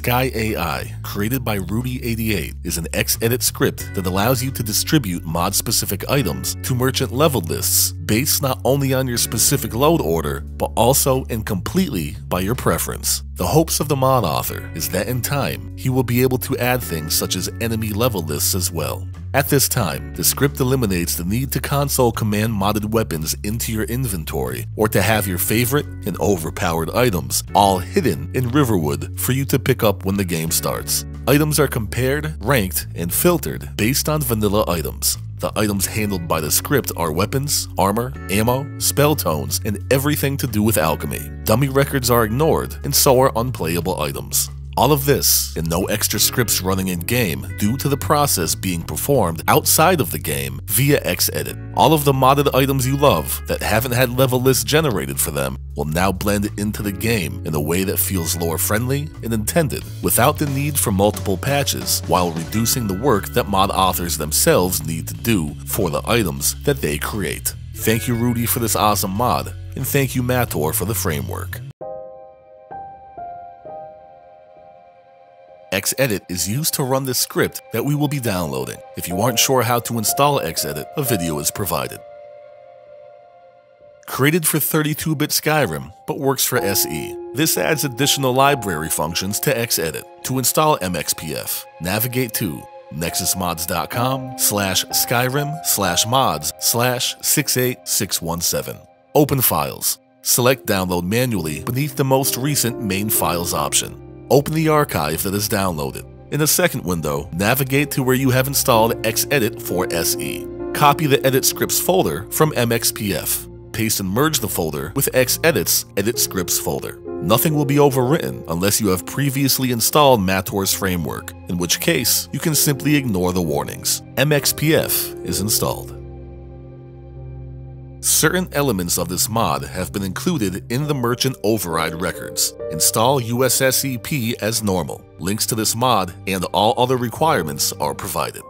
Sky AI, created by Rudy88, is an Xedit script that allows you to distribute mod specific items to merchant level lists based not only on your specific load order, but also and completely by your preference. The hopes of the mod author is that in time, he will be able to add things such as enemy level lists as well. At this time, the script eliminates the need to console command modded weapons into your inventory or to have your favorite and overpowered items all hidden in Riverwood for you to pick up when the game starts. Items are compared, ranked, and filtered based on vanilla items. The items handled by the script are weapons, armor, ammo, spell tomes, and everything to do with alchemy. Dummy records are ignored, and so are unplayable items. All of this, and no extra scripts running in game due to the process being performed outside of the game via Xedit. All of the modded items you love that haven't had level lists generated for them will now blend into the game in a way that feels lore friendly and intended, without the need for multiple patches, while reducing the work that mod authors themselves need to do for the items that they create. Thank you Rudy for this awesome mod, and thank you Mator for the framework. Xedit is used to run the script that we will be downloading. If you aren't sure how to install Xedit, a video is provided. Created for 32-bit Skyrim, but works for SE. This adds additional library functions to Xedit. To install MXPF, navigate to nexusmods.com slash skyrim slash mods slash 68617. Open files. Select download manually beneath the most recent main files option open the archive that is downloaded. In the second window, navigate to where you have installed Xedit for SE. Copy the edit scripts folder from MXPF. Paste and merge the folder with Xedit's edit scripts folder. Nothing will be overwritten unless you have previously installed Mator's framework, in which case you can simply ignore the warnings. MXPF is installed. Certain elements of this mod have been included in the merchant override records. Install USSEP as normal. Links to this mod and all other requirements are provided.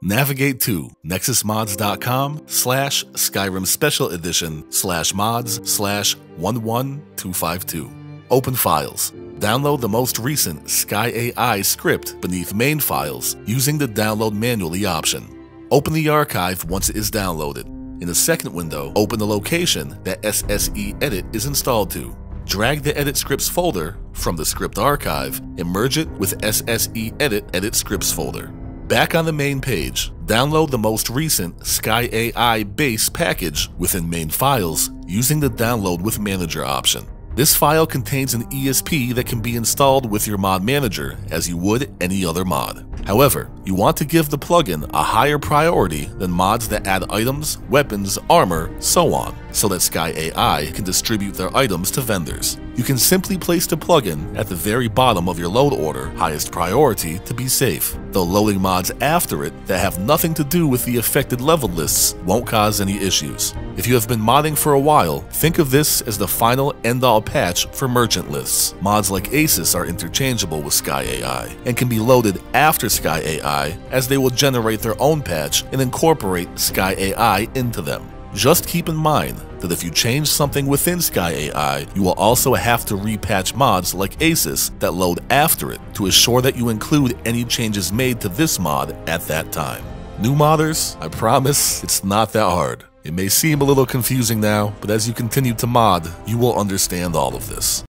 Navigate to nexusmods.com slash Skyrim Special Edition slash mods slash 11252. Open files. Download the most recent Sky AI script beneath main files using the download manually option. Open the archive once it is downloaded. In the second window, open the location that SSE Edit is installed to. Drag the Edit Scripts folder from the script archive and merge it with SSE Edit Edit Scripts folder. Back on the main page, download the most recent Sky AI base package within main files using the Download with Manager option. This file contains an ESP that can be installed with your mod manager as you would any other mod. However, you want to give the plugin a higher priority than mods that add items, weapons, armor, so on, so that Sky AI can distribute their items to vendors. You can simply place the plugin at the very bottom of your load order, highest priority, to be safe, though loading mods after it that have nothing to do with the affected level lists won't cause any issues. If you have been modding for a while, think of this as the final end-all patch for merchant lists. Mods like Asus are interchangeable with Sky AI, and can be loaded after Sky AI as they will generate their own patch and incorporate Sky AI into them. Just keep in mind that if you change something within Sky AI, you will also have to repatch mods like Asus that load after it to assure that you include any changes made to this mod at that time. New modders, I promise it's not that hard. It may seem a little confusing now, but as you continue to mod, you will understand all of this.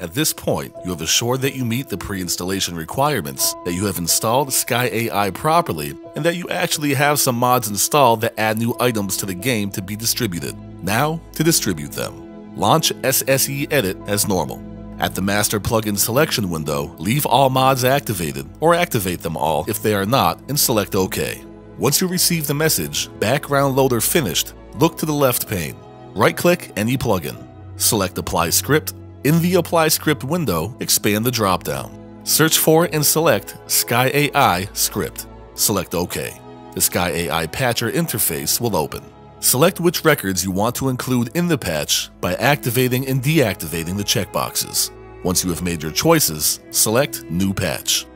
At this point, you have assured that you meet the pre-installation requirements, that you have installed Sky AI properly, and that you actually have some mods installed that add new items to the game to be distributed. Now, to distribute them. Launch SSE Edit as normal. At the Master Plugin selection window, leave all mods activated, or activate them all if they are not, and select OK. Once you receive the message, Background Loader Finished, look to the left pane. Right-click any plugin. Select Apply Script, in the Apply Script window, expand the dropdown. Search for and select Sky AI Script. Select OK. The Sky AI Patcher interface will open. Select which records you want to include in the patch by activating and deactivating the checkboxes. Once you have made your choices, select New Patch.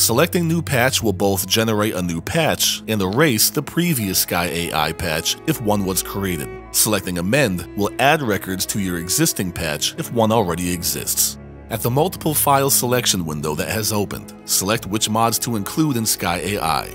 Selecting New Patch will both generate a new patch and erase the previous Sky AI patch if one was created. Selecting Amend will add records to your existing patch if one already exists. At the multiple file selection window that has opened, select which mods to include in Sky AI.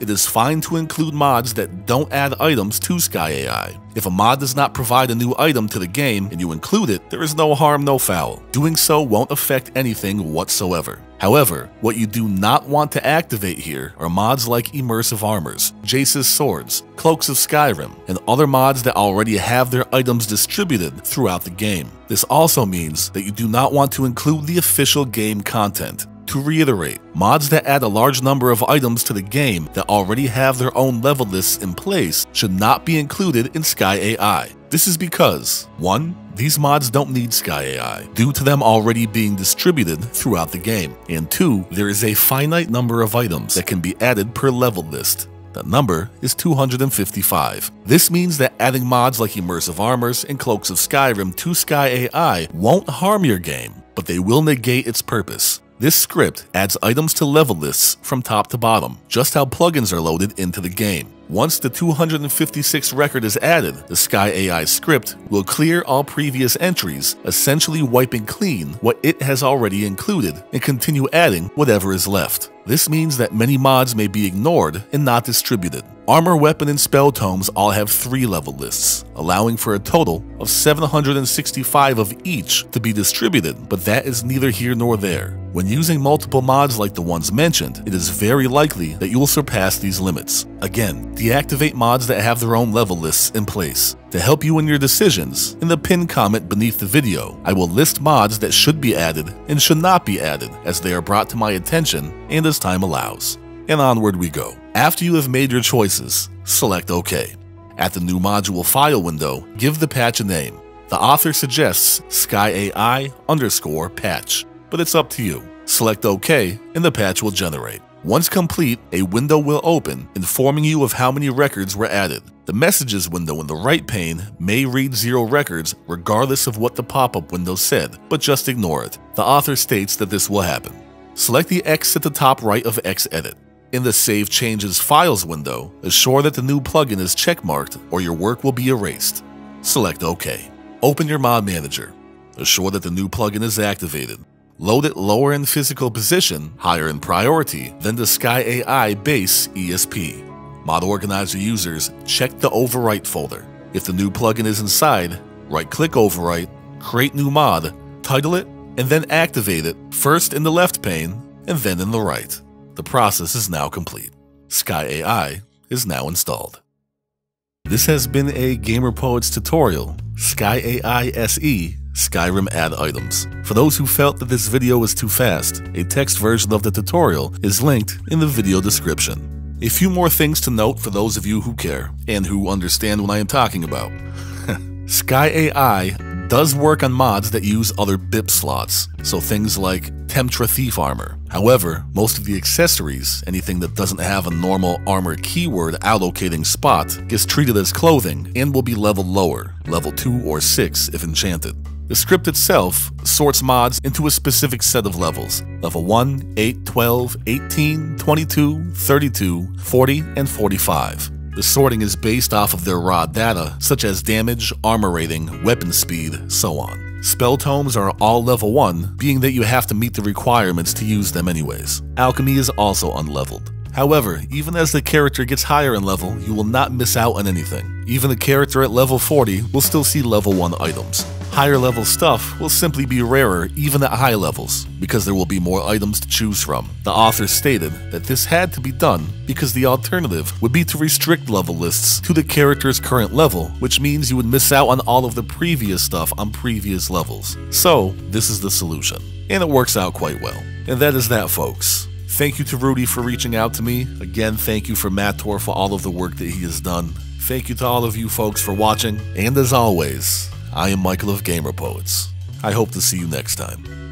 It is fine to include mods that don't add items to Sky AI. If a mod does not provide a new item to the game and you include it, there is no harm, no foul. Doing so won't affect anything whatsoever. However, what you do not want to activate here are mods like Immersive Armors, Jaysus Swords, Cloaks of Skyrim, and other mods that already have their items distributed throughout the game. This also means that you do not want to include the official game content. To reiterate, mods that add a large number of items to the game that already have their own level lists in place should not be included in Sky AI. This is because 1. These mods don't need Sky AI, due to them already being distributed throughout the game, and 2. There is a finite number of items that can be added per level list. The number is 255. This means that adding mods like Immersive Armors and Cloaks of Skyrim to Sky AI won't harm your game, but they will negate its purpose. This script adds items to level lists from top to bottom, just how plugins are loaded into the game. Once the 256 record is added, the Sky AI script will clear all previous entries, essentially wiping clean what it has already included, and continue adding whatever is left. This means that many mods may be ignored and not distributed. Armor, Weapon, and Spell Tomes all have three level lists, allowing for a total of 765 of each to be distributed, but that is neither here nor there. When using multiple mods like the ones mentioned, it is very likely that you will surpass these limits. Again, deactivate mods that have their own level lists in place. To help you in your decisions, in the pinned comment beneath the video, I will list mods that should be added and should not be added as they are brought to my attention and as time allows. And onward we go. After you have made your choices, select OK. At the new module file window, give the patch a name. The author suggests Sky AI underscore patch, but it's up to you. Select OK and the patch will generate. Once complete, a window will open informing you of how many records were added. The messages window in the right pane may read zero records regardless of what the pop-up window said, but just ignore it. The author states that this will happen. Select the X at the top right of Xedit. In the Save Changes Files window, assure that the new plugin is checkmarked or your work will be erased. Select OK. Open your mod manager. Assure that the new plugin is activated. Load it lower in physical position, higher in priority than the Sky AI base ESP. Mod Organizer users check the Overwrite folder. If the new plugin is inside, right-click Overwrite, create new mod, title it, and then activate it first in the left pane and then in the right. The process is now complete. Sky AI is now installed. This has been a Gamer Poets tutorial, Sky AI SE Skyrim add items. For those who felt that this video was too fast, a text version of the tutorial is linked in the video description. A few more things to note for those of you who care, and who understand what I am talking about. Sky AI does work on mods that use other BIP slots, so things like Tembtra Thief Armor. However, most of the accessories, anything that doesn't have a normal armor keyword allocating spot, gets treated as clothing and will be leveled lower, level 2 or 6 if enchanted. The script itself sorts mods into a specific set of levels level 1, 8, 12, 18, 22, 32, 40, and 45. The sorting is based off of their raw data, such as damage, armor rating, weapon speed, so on. Spell tomes are all level 1, being that you have to meet the requirements to use them anyways. Alchemy is also unleveled. However, even as the character gets higher in level, you will not miss out on anything. Even the character at level 40 will still see level 1 items. Higher level stuff will simply be rarer even at high levels, because there will be more items to choose from. The author stated that this had to be done because the alternative would be to restrict level lists to the character's current level, which means you would miss out on all of the previous stuff on previous levels. So, this is the solution. And it works out quite well. And that is that, folks. Thank you to Rudy for reaching out to me. Again, thank you for Mator for all of the work that he has done. Thank you to all of you folks for watching. And as always, I am Michael of Gamer Poets. I hope to see you next time.